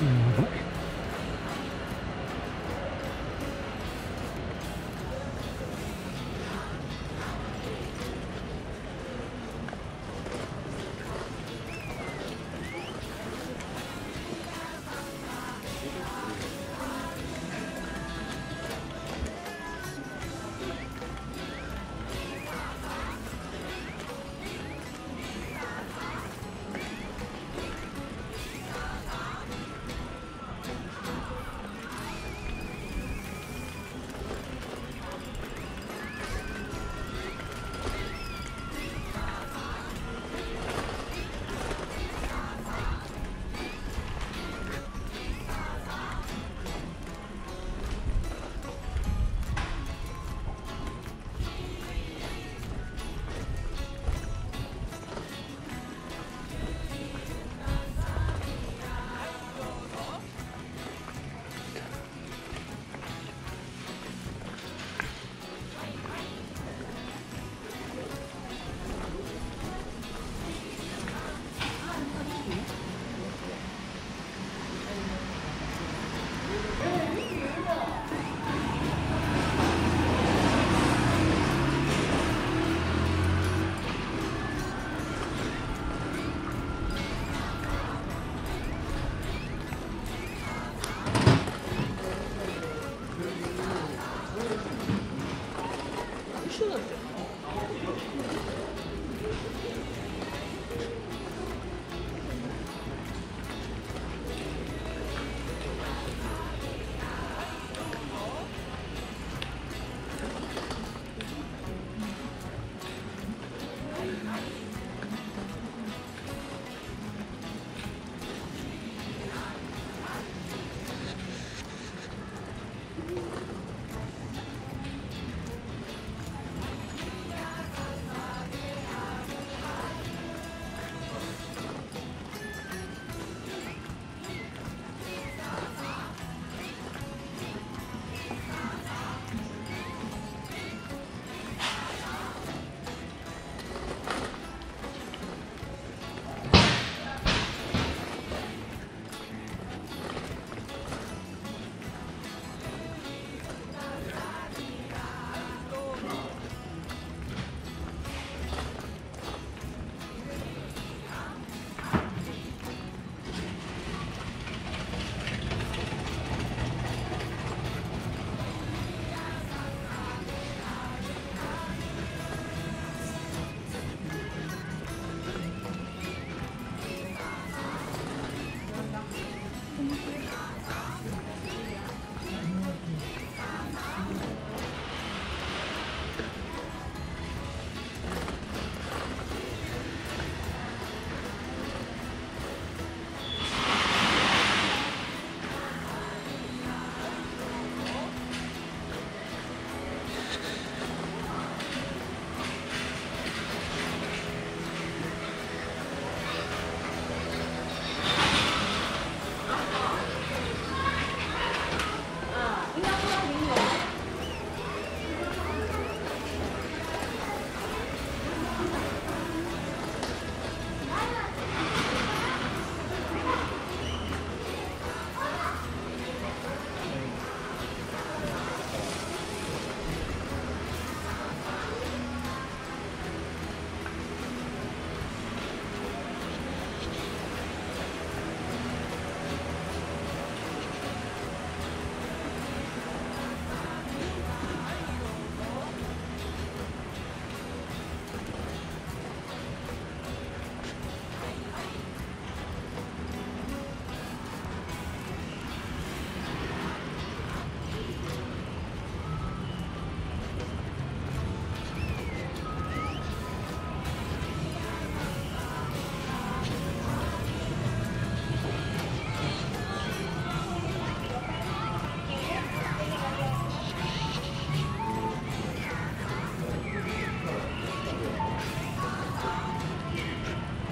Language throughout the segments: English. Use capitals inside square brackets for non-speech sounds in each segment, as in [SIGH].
Mm-hmm. Sure.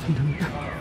涙 [LAUGHS]